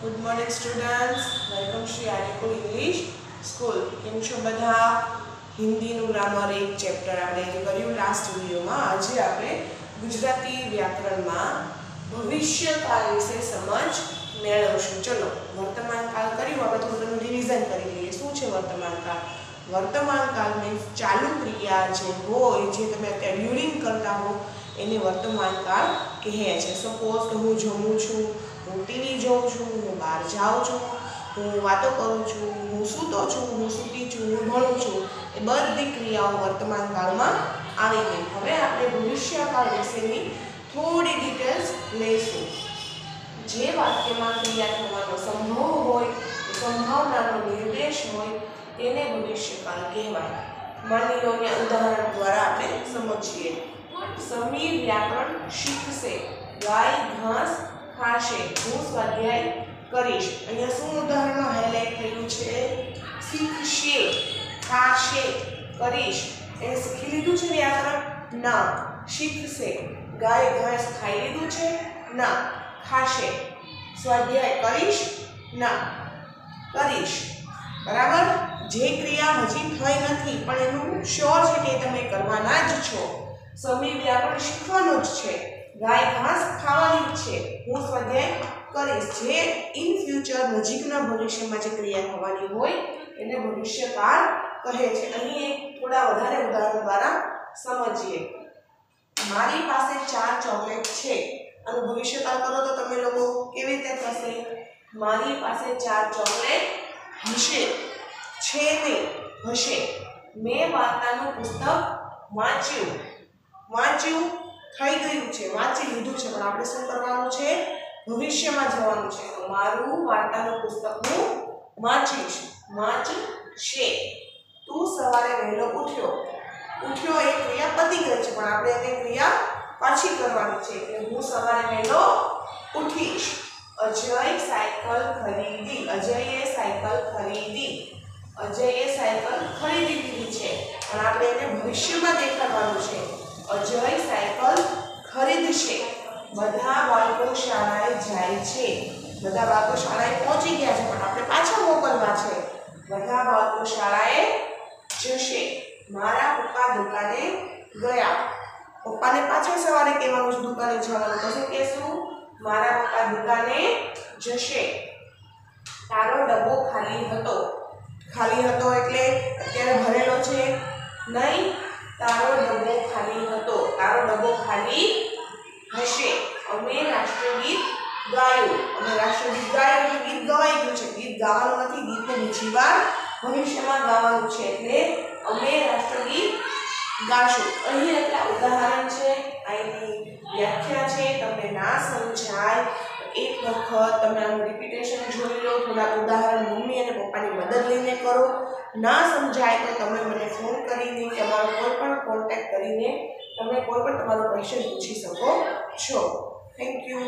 Good morning students welcome Shri Aryakul English school કેમ છો બધા? હિન્દીનું ગ્રામર એક ચેપ્ટર આપણે જે કર્યું લાસ્ટ વિડીયોમાં, આજે આપણે ગુજરાતી વ્યાકરણમાં ભવિષ્યકાળ વિશે સમજ મેળવશું. ચલો વર્તમાન કાળ કર્યું, આપણે થોડું રિવિઝન કરી લઈએ. શું છે વર્તમાન કાળ વર્તમાન કાળ મીન્સ ચાલુ ક્રિયા જે હોય, જે તમે અત્યારે ડ્યુરિંગ કરતા હો, એને વર્તમાન કાળ કહે છે. સપોઝ કે હું જમું છું હું ટીવી જોઉં છું, હું બહાર જાઉં છું, હું વાતો કરું છું, હું સૂતો છું, હું સૂતી છું, હું ભણું છું. એ બધી ક્રિયાઓ વર્તમાન કાળમાં આવી ગઈ. હવે આપણે ભવિષ્યકાળ વિશેની થોડી ડિટેલ્સ લઈશું. જે વાક્યમાં ક્રિયા થવાનો સંભવ હોય, સંભાવનાનો નિર્દેશ હોય, તેને ભવિષ્યકાળ કહેવાય. માની ઉદાહરણ દ્વારા આપણે સમજીએ. સમીર વ્યાકરણ શીખશે. ગાય, ઘાસ ખાશે. હું સ્વાધ્યાય કરીશ. અહીંયા શું ઉદાહરણ હાઇલાઇટ થયેલું છે? શીખશે. ખાશે. કરીશ. એ શીખી લીધું છે વ્યાકરણ ના. શીખશે. ગાય ઘાસ ખાઈ લીધું છે? ના. ખાશે. સ્વાધ્યાય કરીશ? ના. કરીશ. બરાબર? જે ક્રિયા હજી થઈ નથી, પણ એનું શ્યોર છે કે તમે કરવાના જ છો. સમી વ્યાકરણ શીખવાનું જ છે. ગાય ઘાસ ખાવાની છે. હું સ્વાધ્યાય કરીશ. જે ઇન ફ્યુચર નજીકના ભવિષ્યમાં જે ક્રિયા થવાની હોય, એને ભવિષ્યકાળ કહે છે. અહીં એક થોડા વધારે ઉદાહરણ દ્વારા સમજીએ. મારી પાસે ચાર ચોકલેટ છે. અને ભવિષ્યકાળ કરો તો તમે લોકો કેવી રીતે થશે? મારી પાસે ચાર ચોકલેટ હશે. છે નહીં હશે. મેં વાર્તાનું પુસ્તક વાંચ્યું. વાંચ્યું? થઈ ગયું છે, વાંચી લીધું છે, પણ આપણે શું કરવાનું છે? ભવિષ્યમાં જવાનું છે. તો મારું વાર્તાનું પુસ્તક હું વાંચીશ. વાંચશે. તું સવારે વહેલો ઉઠ્યો. ઉઠ્યો એ ક્રિયા પતી ગઈ છે, પણ આપણે એને ક્રિયા પાછી કરવાની છે. એટલે હું સવારે વહેલો ઉઠીશ. અજય સાયકલ ખરીદી. અજયે સાયકલ ખરીદી. અજયે સાયકલ ખરીદી દીધી છે. પણ આપણે એને ભવિષ્યમાં દેખાડવાનું છે. ખરીદશે બધા બાળકો શાળાએ જાય છે. બધા બાળકો શાળાએ પહોંચી ગયા છે, પણ આપણે પાછા મોકલવા છે. બધા બાળકો શાળાએ જશે. મારા પપ્પા દુકાને ગયા. પપ્પાને પાછા સવારે કહેવાનું છે દુકાને જવાનું. તો શું કહેશું? મારા પપ્પા દુકાને જશે. તારો ડબ્બો ખાલી હતો. ખાલી હતો એટલે અત્યારે ભરેલો છે. નહીં, તારો ડબ્બો ખાલી હતો. તારો ડબ્બો ખાલી હશે. અમે રાષ્ટ્રગીત ગાયું. અમે રાષ્ટ્રગીત ગાયું એટલે ગીત ગવાઈ ગયું છે. ગીત ગાવાનું નથી, ગીતને બીજી વાર ભવિષ્યમાં ગાવાનું છે એટલે અમે રાષ્ટ્રગીત ગાશું. અહીં એટલા ઉદાહરણ છે અહીંની વ્યાખ્યા છે, તમને ના સમજાય. એક વખત તમે આનું રિપીટેશન જોઈ લો, થોડાક ઉદાહરણ મમ્મી અને પપ્પાની મદદ લઈને કરો. ના સમજાય તો તમે મને ફોન કરીને તમારો કોઈ પણ કોન્ટેક્ટ તમે કોઈ પણ તમારો ક્વેશ્ચન પૂછી શકો છો. Thank you